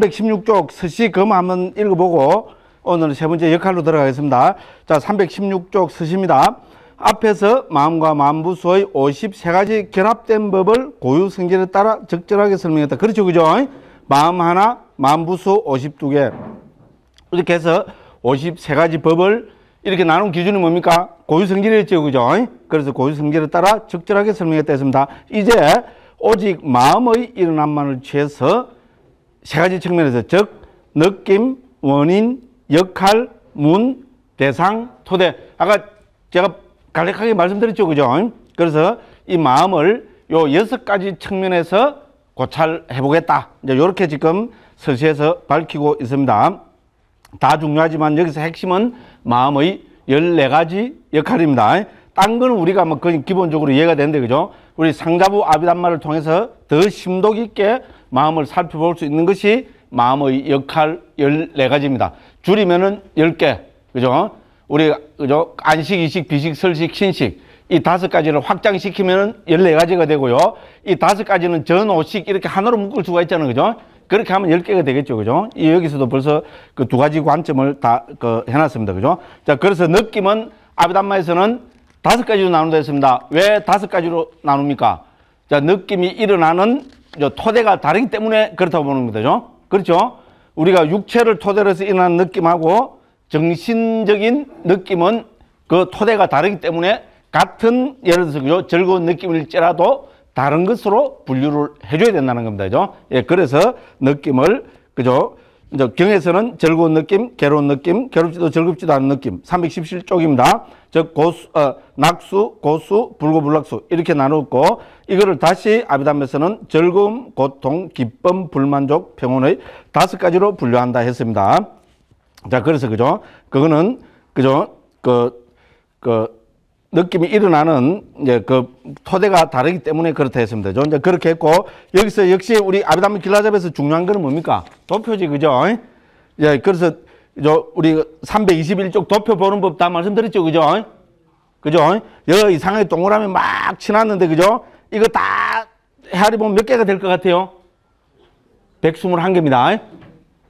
316쪽 서시 금 한번 읽어보고 오늘 세 번째 역할로 들어가겠습니다. 자, 316쪽 서시입니다. 앞에서 마음과 마음부수의 53가지 결합된 법을 고유 성질에 따라 적절하게 설명했다. 그렇죠, 그죠? 마음 하나, 마음부수 52개. 이렇게 해서 53가지 법을 이렇게 나눈 기준이 뭡니까? 고유 성질이었죠, 그죠? 그래서 고유 성질에 따라 적절하게 설명했다 했습니다. 이제 오직 마음의 일어남만을 취해서 세 가지 측면에서 즉, 느낌, 원인, 역할, 문, 대상, 토대. 아까 제가 간략하게 말씀드렸죠, 그죠? 그래서 이 마음을 요 여섯 가지 측면에서 고찰해 보겠다. 이제 이렇게 지금 서시에서 밝히고 있습니다. 다 중요하지만 여기서 핵심은 마음의 14가지 역할입니다. 딴 거는 우리가 뭐 거의 기본적으로 이해가 되는데, 그죠? 우리 상자부 아비단말을 통해서 더 심도 깊게 마음을 살펴볼 수 있는 것이 마음의 역할 14가지입니다. 줄이면은 10개. 그죠? 우리, 그죠? 안식, 이식, 비식, 설식, 신식. 이 다섯 가지를 확장시키면은 14가지가 되고요. 이 다섯 가지는 전, 오식 이렇게 하나로 묶을 수가 있잖아요. 그죠? 그렇게 하면 10개가 되겠죠. 그죠? 이 여기서도 벌써 그 두 가지 관점을 다 그 해놨습니다. 그죠? 자, 그래서 느낌은 아비담마에서는 다섯 가지로 나눈다 했습니다. 왜 다섯 가지로 나눕니까? 자, 느낌이 일어나는 토대가 다르기 때문에 그렇다고 보는 거죠. 그렇죠? 우리가 육체를 토대로 해서 일어나는 느낌하고 정신적인 느낌은 그 토대가 다르기 때문에 같은 예를 들어서 그죠? 즐거운 느낌일지라도 다른 것으로 분류를 해줘야 된다는 겁니다. 그죠? 예, 그래서 느낌을 그죠? 이제 경에서는 즐거운 느낌, 괴로운 느낌, 괴롭지도 즐겁지도 않은 느낌. 317쪽입니다. 즉 고수, 어, 낙수, 고수, 불고불락수 이렇게 나누고 이거를 다시 아비담에서는 즐거움, 고통, 기쁨, 불만족, 평온의 다섯 가지로 분류한다 했습니다. 자, 그래서 그죠? 그거는 그죠? 그, 그 느낌이 일어나는 이제 그 토대가 다르기 때문에 그렇다 했습니다. 이제 그렇게 했고 여기서 역시 우리 아비담 길라잡에서 중요한 거는 뭡니까? 도표지 그죠? 예, 그래서 저 우리 321쪽 도표 보는 법 다 말씀드렸죠, 그죠? 그죠? 여기 이상하게 동그라미 막 치놨는데 그죠? 이거 다 헤아리 보면 몇 개가 될 것 같아요? 121개입니다.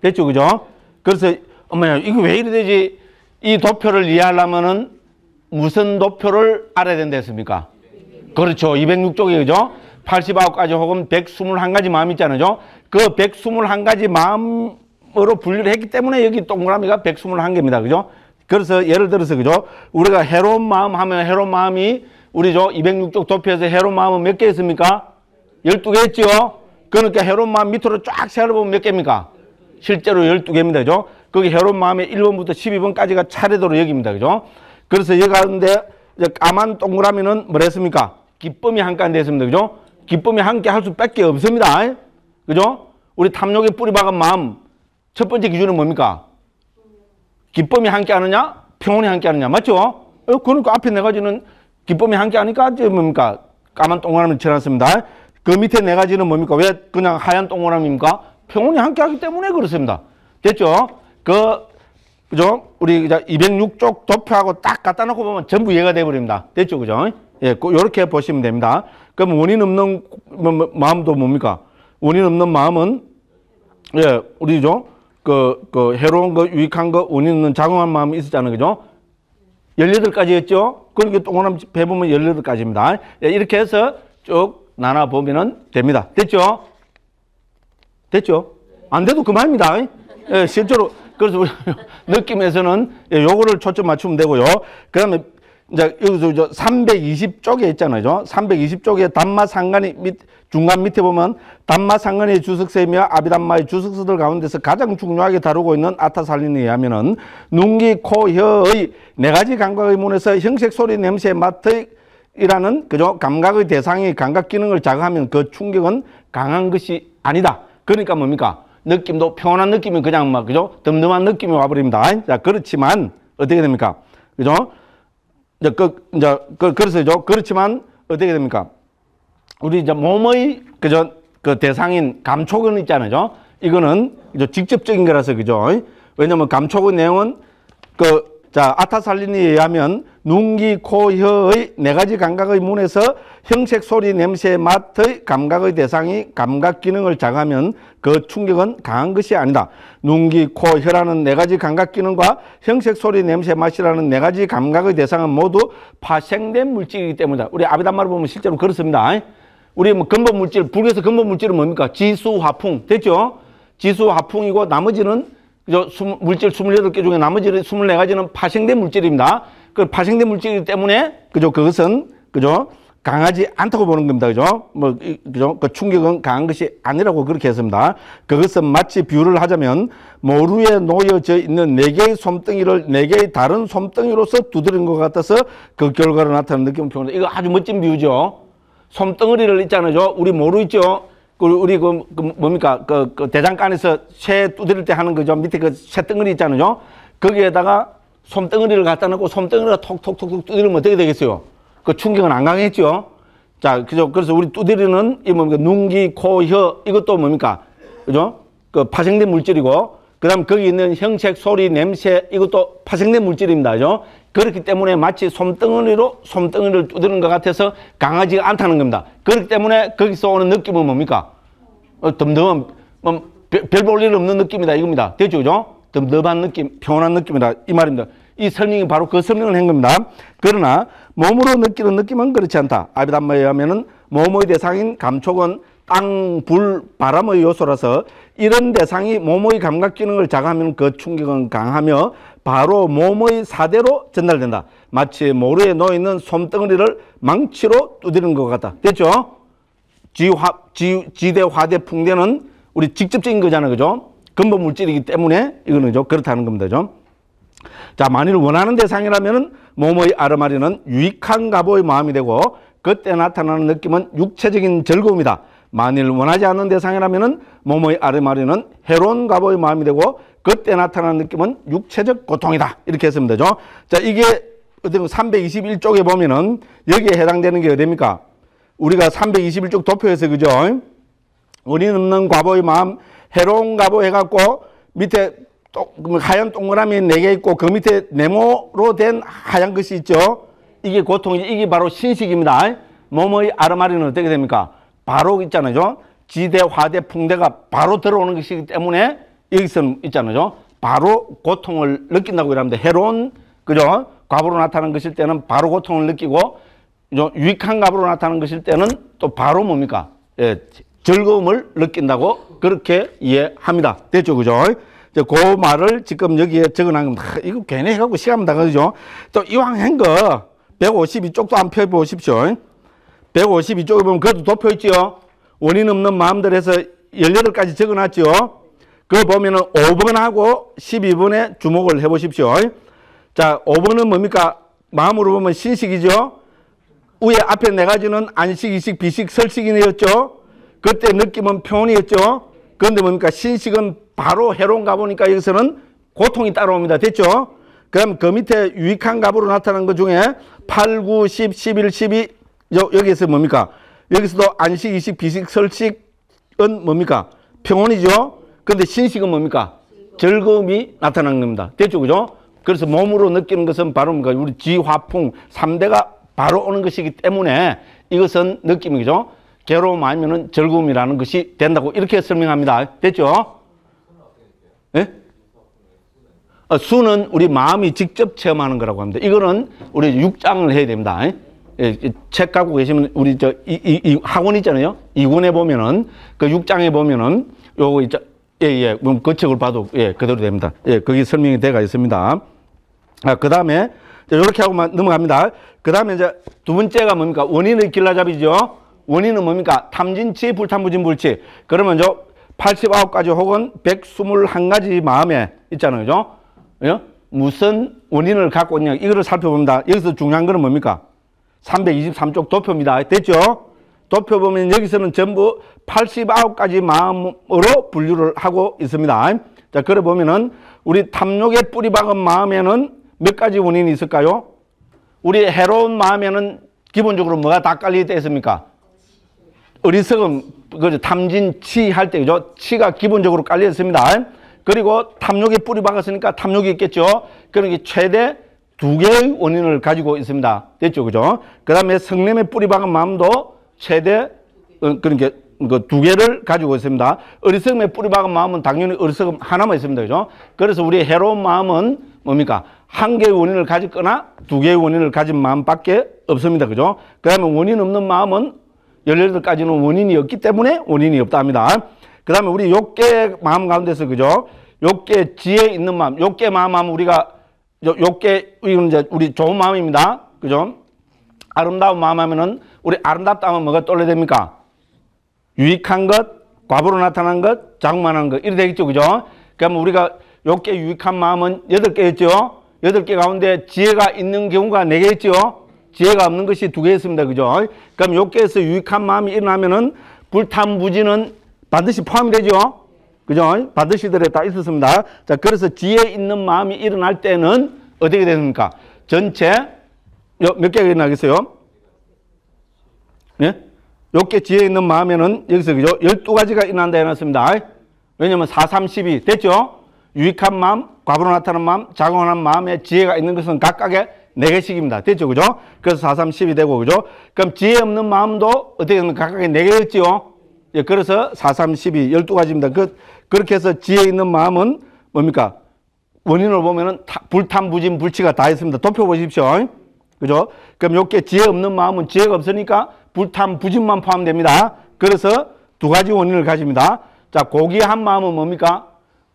됐죠, 그죠? 그래서 엄마야 이거 왜 이래 되지? 이 도표를 이해하려면은 무슨 도표를 알아야 된다 했습니까? 그렇죠. 206쪽에 그죠? 89가지 혹은 121가지 마음 있잖아요. 그 121가지 마음으로 분류를 했기 때문에 여기 동그라미가 121개입니다. 그죠? 그래서 예를 들어서 그죠? 우리가 해로운 마음 하면 해로운 마음이 우리 저 206쪽 도표에서 해로운 마음은 몇 개 있습니까? 12개 있죠? 그러니까 해로운 마음 밑으로 쫙 세어보면 몇 개입니까? 실제로 12개입니다. 그죠? 거기 해로운 마음의 1번부터 12번까지가 차례대로 여기입니다. 그죠? 그래서 여기 가운데 까만 동그라미는 뭐랬습니까? 기쁨이 한칸 됐습니다. 그죠? 기쁨이 함께 할 수밖에 없습니다. 그죠? 우리 탐욕에 뿌리 박은 마음 첫 번째 기준은 뭡니까? 기쁨이 함께 하느냐? 평온이 함께 하느냐? 맞죠? 어, 그러니까 앞에 네 가지는 기쁨이 함께 하니까 뭡니까? 까만 동그라미 쳐놨습니다. 그 밑에 네 가지는 뭡니까? 왜 그냥 하얀 동그라미입니까? 평온이 함께 하기 때문에 그렇습니다. 됐죠? 그 그죠? 우리 이제 206쪽 도표하고 딱 갖다 놓고 보면 전부 이해가 돼버립니다. 됐죠? 그죠? 예, 요렇게 보시면 됩니다. 그럼 원인 없는 뭐, 뭐, 마음도 뭡니까? 원인 없는 마음은, 예, 우리죠? 그, 그, 해로운 거, 유익한 거, 원인 없는 작용한 마음이 있었잖아요. 그죠? 18가지였죠? 그러니까 동그라미 배보면 18가지입니다. 예, 이렇게 해서 쭉 나눠보면 됩니다. 됐죠? 됐죠? 안 돼도 그만입니다. 예, 실제로. 그래서 느낌에서는 예, 요거를 초점 맞추면 되고요. 그 다음에 이제 여기서 저 320쪽에 있잖아요. 320쪽에 단마 상관이 밑, 중간 밑에 보면 단마 상관의 주석세며 아비단마의 주석서들 가운데서 가장 중요하게 다루고 있는 아타살린에 의하면은 눈기, 코, 혀의 네 가지 감각의 문에서 형색, 소리, 냄새, 맛의 이라는 그죠 감각의 대상이 감각 기능을 자극하면 그 충격은 강한 것이 아니다. 그러니까 뭡니까? 느낌도 평온한 느낌이 그냥 막 그죠? 덤덤한 느낌이 와버립니다. 자 그렇지만 어떻게 됩니까? 그죠? 이제 그 이제 그 그래서죠. 그렇지만 어떻게 됩니까? 우리 이제 몸의 그죠? 그 대상인 감촉은 있잖아요. 이거는 이제 직접적인 거라서 그죠? 왜냐면 감촉의 내용은 그 자, 아타살린에 의하면 눈기, 코, 혀의 네 가지 감각의 문에서 형색, 소리, 냄새, 맛의 감각의 대상이 감각 기능을 자극하면 그 충격은 강한 것이 아니다. 눈, 귀, 코, 혀라는 네 가지 감각 기능과 형색, 소리, 냄새, 맛이라는 네 가지 감각의 대상은 모두 파생된 물질이기 때문이다. 우리 아비담마를 보면 실제로 그렇습니다. 우리 뭐 근본 물질, 불에서 근본 물질은 뭡니까? 지수, 화풍. 됐죠? 지수, 화풍이고 나머지는 그죠? 물질 28개 중에 나머지 24가지는 파생된 물질입니다. 그 파생된 물질이기 때문에 그죠? 그것은 그죠? 강하지 않다고 보는 겁니다. 그죠? 뭐, 그죠? 그 충격은 강한 것이 아니라고 그렇게 했습니다. 그것은 마치 비유를 하자면 모루에 놓여져 있는 네 개의 솜덩이를 네 개의 다른 솜덩이로서 두드린 것 같아서 그 결과로 나타나는 느낌을 표현한다. 이거 아주 멋진 비유죠. 솜덩어리를 있잖아요. 우리 모루 있죠. 그 우리 그, 그 뭡니까 그, 그 대장간에서 쇠 두드릴 때 하는 거죠. 밑에 그 쇠덩어리 있잖아요. 거기에다가 솜덩어리를 갖다 놓고 솜덩어리가 톡톡톡톡 두드리면 어떻게 되겠어요? 그 충격은 안 강했죠. 자, 그죠. 그래서 우리 두드리는 이 뭡니까 눈기, 코, 혀 이것도 뭡니까 그죠? 그 파생된 물질이고 그다음 거기 있는 형색, 소리, 냄새 이것도 파생된 물질입니다. 그죠? 그렇기 때문에 마치 솜덩어리로 솜덩어리를 두드리는 것 같아서 강하지가 않다는 겁니다. 그렇기 때문에 거기서 오는 느낌은 뭡니까? 어, 덤덤한, 뭐, 별 볼 일 없는 느낌이다 이겁니다. 됐죠? 그죠? 덤덤한 느낌, 평온한 느낌이다. 이 말입니다. 이 설명이 바로 그 설명을 한 겁니다. 그러나 몸으로 느끼는 느낌은 그렇지 않다. 아비담마에 의하면은 몸의 대상인 감촉은 땅, 불, 바람의 요소라서 이런 대상이 몸의 감각 기능을 자극하면 그 충격은 강하며 바로 몸의 사대로 전달된다. 마치 모래에 놓여있는 솜덩어리를 망치로 두드리는 것 같다. 됐죠? 지화, 지, 지대, 화대, 풍대는 우리 직접적인 거잖아요. 그죠? 근본 물질이기 때문에 이거는 죠 그렇다는 겁니다. 죠 자, 만일 원하는 대상이라면 몸의 아르마리는 유익한 가보의 마음이 되고 그때 나타나는 느낌은 육체적인 즐거움이다. 만일 원하지 않는 대상이라면 몸의 아르마리는 해로운 가보의 마음이 되고 그때 나타나는 느낌은 육체적 고통이다. 이렇게 했으면 되죠. 자, 이게 어떤 321쪽에 보면은 여기에 해당되는 게 어디입니까? 우리가 321쪽 도표에서 그죠? 원인 없는 과보의 마음, 해로운 과보 해갖고 밑에 또 하얀 동그라미 네 개 있고 그 밑에 네모로 된 하얀 것이 있죠. 이게 고통이지. 이게 바로 신식입니다. 몸의 아르마리는 어떻게 됩니까? 바로 있잖아요. 지대, 화대, 풍대가 바로 들어오는 것이기 때문에 여기서 있잖아요. 바로 고통을 느낀다고 이랍니다. 해로운, 그죠? 과부로 나타나는 것일 때는 바로 고통을 느끼고, 유익한 과부로 나타나는 것일 때는 또 바로 뭡니까? 예, 즐거움을 느낀다고 그렇게 이해합니다. 됐죠? 그죠? 그 말을 지금 여기에 적어놓은 거, 이거 괜히 해갖고 시간 다 그죠? 또 이왕 한 거, 152 쪽도 한 펴보십시오. 152 쪽에 보면 그것도 도표 있지요. 원인 없는 마음들 해서 18가지 적어놨죠. 그거 보면은 5번하고 12번에 주목을 해 보십시오. 자, 5번은 뭡니까? 마음으로 보면 신식이죠. 위에 앞에 네 가지는 안식, 이식, 비식, 설식이었죠. 그때 느낌은 평온이었죠. 그런데 뭡니까? 신식은 바로 해로운 가보니까 여기서는 고통이 따라옵니다. 됐죠? 그럼 그 밑에 유익한 값으로 나타난 것 중에 8, 9, 10, 11, 12 여기에서 뭡니까? 여기서도 안식, 이식, 비식, 설식은 뭡니까? 평온이죠? 근데 신식은 뭡니까? 즐거움이 나타나는 겁니다. 됐죠? 그죠? 그래서 몸으로 느끼는 것은 바로 뭡니까? 우리 지화풍 3대가 바로 오는 것이기 때문에 이것은 느낌이죠. 괴로움 아니면 즐거움이라는 것이 된다고 이렇게 설명합니다. 됐죠? 예? 어, 수는 우리 마음이 직접 체험하는 거라고 합니다. 이거는 우리 6장을 해야 됩니다. 예, 책 갖고 계시면 우리 저 이, 이, 이 학원 있잖아요. 이권에 보면은 그 6장에 보면은 요거 있죠. 예, 예. 그 책을 봐도 예, 그대로 됩니다. 예, 거기 설명이 돼가 있습니다. 아, 그다음에 이렇게 하고 넘어갑니다. 그다음에 이제 두 번째가 뭡니까? 원인의 길라잡이죠. 원인은 뭡니까? 탐진치, 불탐부진 불치. 그러면 저 89가지 혹은 121가지 마음에 있잖아요. 그죠? 예? 무슨 원인을 갖고 있냐. 이거를 살펴봅니다. 여기서 중요한 거는 뭡니까? 323쪽 도표입니다. 됐죠? 도표 보면 여기서는 전부 89가지 마음으로 분류를 하고 있습니다. 자, 그래 보면은 우리 탐욕의 뿌리 박은 마음에는 몇 가지 원인이 있을까요? 우리 해로운 마음에는 기본적으로 뭐가 다 깔려 있습니까? 어리석음, 그 탐진, 치 할 때, 그죠? 치가 기본적으로 깔려 있습니다. 그리고 탐욕의 뿌리 박았으니까 탐욕이 있겠죠? 그러니까 최대 두 개의 원인을 가지고 있습니다. 됐죠? 그죠? 그 다음에 성냄의 뿌리 박은 마음도 최대, 어, 그러니까 그두 개를 가지고 있습니다. 어리석음의 뿌리 박은 마음은 당연히 어리석음 하나만 있습니다. 그죠? 그래서 우리 해로운 마음은 뭡니까? 한 개의 원인을 가졌거나 두 개의 원인을 가진 마음밖에 없습니다. 그죠? 그 다음에 원인 없는 마음은 18가지는 원인이 없기 때문에 원인이 없다 합니다. 그 다음에 우리 욕계 마음 가운데서 그죠? 욕계 지혜 있는 마음, 욕계 마음 하면 우리가 욕계, 이건 이제 우리 좋은 마음입니다. 그죠? 아름다운 마음 하면은 우리 아름답다 하면 뭐가 떠올려야 됩니까? 유익한 것, 과부로 나타난 것, 장만한 것, 이래 되겠죠. 그죠? 그러면 우리가 욕계 유익한 마음은 여덟 개였죠. 여덟 개 가운데 지혜가 있는 경우가 네 개였죠. 지혜가 없는 것이 두 개였습니다. 그죠? 그럼 욕계에서 유익한 마음이 일어나면은 불탐부지는 반드시 포함이 되죠. 그죠? 반드시 들에 다 있었습니다. 자, 그래서 지혜 있는 마음이 일어날 때는 어떻게 됩니까? 전체 몇 개가 일어나겠어요? 예? 욕계 지혜 있는 마음에는 여기서 그죠? 12가지가 일어난다 해놨습니다. 왜냐면 4, 3, 12 됐죠? 유익한 마음, 과부로 나타나는 마음, 자궁하는 마음에 지혜가 있는 것은 각각의 4개씩입니다. 됐죠? 그죠? 그래서 4, 3, 10이 되고, 그죠? 그럼 지혜 없는 마음도 어떻게 되면 각각의 4개였지요? 예, 그래서 4, 3, 12, 12가지입니다. 그, 그렇게 해서 지혜 있는 마음은 뭡니까? 원인을 보면은 불탐부진 불치가 다 있습니다. 도표 보십시오. 그죠? 그럼 요게 지혜 없는 마음은 지혜가 없으니까 불탐, 부진만 포함됩니다. 그래서 두 가지 원인을 가집니다. 자, 고귀한 마음은 뭡니까?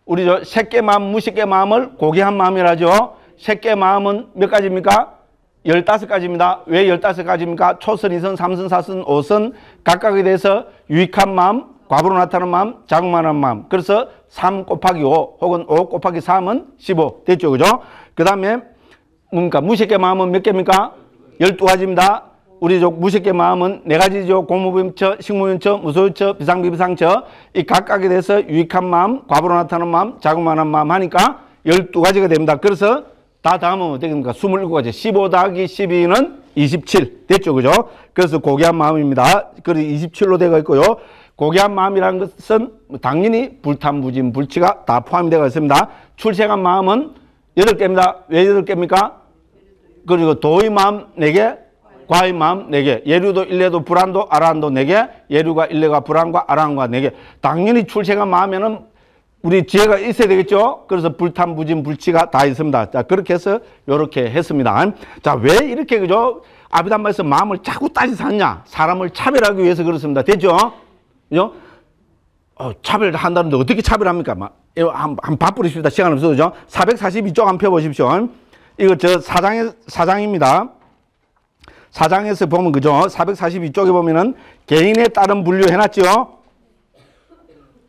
우리 저 새끼 마음, 무식의 마음을 고귀한 마음이라죠. 새끼 마음은 몇 가지입니까? 열다섯 가지입니다. 왜 열다섯 가지입니까? 초선, 이선, 삼선, 사선, 오선 각각에 대해서 유익한 마음, 과부로 나타나는 마음, 자궁만한 마음. 그래서 3 곱하기 5 혹은 5 곱하기 3은 15 됐죠. 그죠? 그 다음에 뭡니까? 무식의 마음은 몇 개입니까? 12가지입니다. 우리 족 무식의 마음은 네 가지죠. 공무부임처, 식무인처, 무소유처, 비상비비상처. 이 각각에 대해서 유익한 마음, 과부로 나타나는 마음, 자궁만한 마음 하니까 12가지가 됩니다. 그래서 다 다음은 어떻게 됩니까? 27가지. 15 더하기 12는 27. 됐죠. 그죠? 그래서 고귀한 마음입니다. 그래서 27로 되어 있고요. 고귀한 마음이라는 것은 당연히 불탐부진, 불치가 다 포함이 되어 있습니다. 출생한 마음은 8개입니다. 왜 8개입니까? 그리고 도의 마음 4개, 과의 마음 4개, 예류도 일례도 불안도 아란도 4개, 예류가 일례가 불안과 아란과 4개. 당연히 출생한 마음에는 우리 지혜가 있어야 되겠죠? 그래서 불탄, 부진, 불치가 다 있습니다. 자, 그렇게 해서 이렇게 했습니다. 자, 왜 이렇게 그죠? 아비담마에서 마음을 자꾸 따지 샀냐? 사람을 차별하기 위해서 그렇습니다. 됐죠? 그죠? 어, 차별한다는데 어떻게 차별합니까? 막, 한, 한 바쁘십니다. 시간 없어서, 그죠? 442쪽 한 펴보십시오. 이거 저 사장의, 사장입니다. 사장에서 보면 그죠? 442쪽에 보면은 개인에 따른 분류 해놨죠?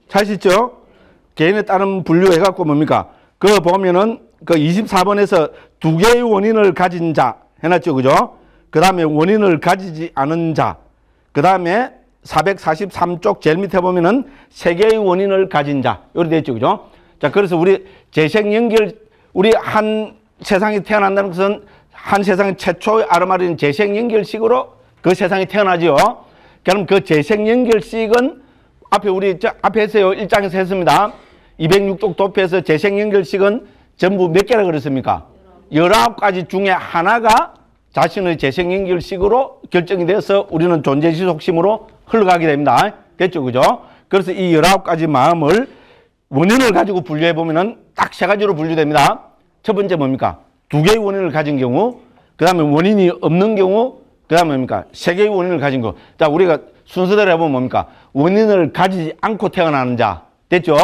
찾으시죠? 개인에 따른 분류 해갖고 뭡니까? 그거 보면은 그 24번에서 두 개의 원인을 가진 자 해놨죠? 그죠? 그 다음에 원인을 가지지 않은 자. 그 다음에 443쪽 제일 밑에 보면은 세 개의 원인을 가진 자. 요리 되어 죠 그죠? 자, 그래서 우리 재생 연결, 우리 한 세상이 태어난다는 것은 한 세상의 최초의 아르마린 재생 연결식으로 그 세상이 태어나죠. 그럼 그 재생 연결식은 앞에 우리 저 앞에 했어요. 1장에서 했습니다. 206도 도표에서 재생 연결식은 전부 몇 개라 그랬습니까? 19가지 중에 하나가 자신의 재생 연결식으로 결정이 되어서 우리는 존재 지속심으로 흘러가게 됩니다. 됐죠? 그죠? 그래서 이 19가지 마음을 원인을 가지고 분류해 보면은 딱 세 가지로 분류됩니다. 첫 번째 뭡니까? 두 개의 원인을 가진 경우, 그 다음에 원인이 없는 경우, 그 다음에 뭡니까? 세 개의 원인을 가진 거. 자, 우리가 순서대로 해보면 뭡니까? 원인을 가지지 않고 태어나는 자. 됐죠?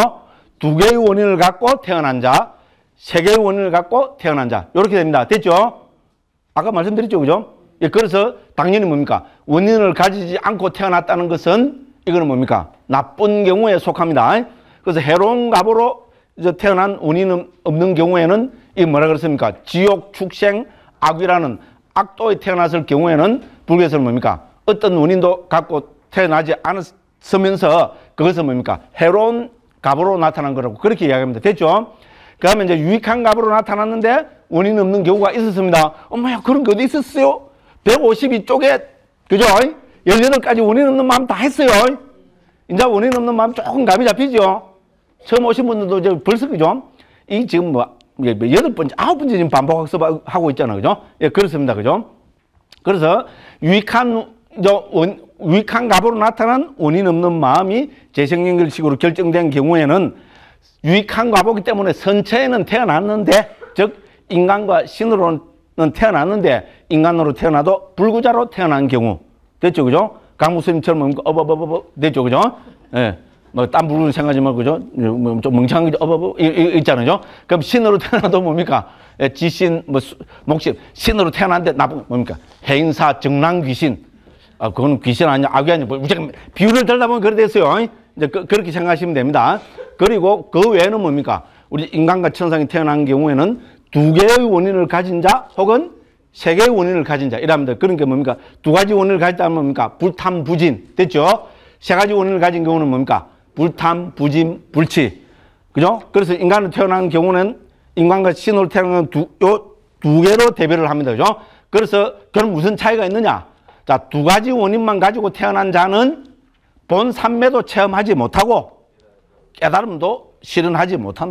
두 개의 원인을 갖고 태어난 자, 세 개의 원인을 갖고 태어난 자. 이렇게 됩니다. 됐죠? 아까 말씀드렸죠. 그죠? 예, 그래서 당연히 뭡니까? 원인을 가지지 않고 태어났다는 것은 이거는 뭡니까? 나쁜 경우에 속합니다. 그래서 해로운 갑으로 태어난 원인은 없는 경우에는 이 뭐라 그랬습니까? 지옥, 축생, 악이라는 악도에 태어났을 경우에는 불교에서는 뭡니까? 어떤 원인도 갖고 태어나지 않았으면서 그것은 뭡니까? 해로운 갑으로 나타난 거라고 그렇게 이야기합니다. 됐죠? 그 다음에 이제 유익한 갑으로 나타났는데 원인 없는 경우가 있었습니다. 엄마야, 그런 게 어디 있었어요? 152쪽에, 그죠? 18가지 원인 없는 마음 다 했어요. 이제 원인 없는 마음 조금 감이 잡히죠? 처음 오신 분들도 이제 벌써 그죠? 이 지금 뭐뭐 여덟 번째, 아홉 번째 지금 반복 학습하고 있잖아요. 그죠? 예, 그렇습니다. 그죠? 그래서 유익한, 저, 원, 유익한 값으로 나타난 원인 없는 마음이 재생연결식으로 결정된 경우에는 유익한 값이기 때문에 선체에는 태어났는데, 즉, 인간과 신으로는 태어났는데, 인간으로 태어나도 불구자로 태어난 경우. 됐죠? 그죠? 강무스님처럼 어버버버버 됐죠? 그죠? 예. 뭐땀 부르는 생각하지 말고 그죠? 뭐좀 멍청한 게 어버버 있잖아요. 그럼 신으로 태어나도 뭡니까? 예, 지신 뭐 수- 목신 신으로 태어났는데 나쁜 뭡니까? 해인사 정랑 귀신. 아 그거는 귀신 아니야 악이 아니야. 뭐 무조건 비유를 들다 보면 그래 됐어요. 이제 그, 그렇게 생각하시면 됩니다. 그리고 그 외에는 뭡니까? 우리 인간과 천상이 태어난 경우에는 두 개의 원인을 가진 자 혹은 세 개의 원인을 가진 자 이랍니다. 그러니까 뭡니까? 두 가지 원인을 가졌다면 뭡니까? 불탐, 부진. 됐죠? 세 가지 원인을 가진 경우는 뭡니까? 불탐, 부진, 불치. 그죠? 그래서 인간으로 태어난 경우는 인간과 신으로 태어난 두, 요, 두 개로 대별을 합니다. 그죠? 그래서 그럼 무슨 차이가 있느냐? 자, 두 가지 원인만 가지고 태어난 자는 본 삼매도 체험하지 못하고 깨달음도 실현하지 못한다.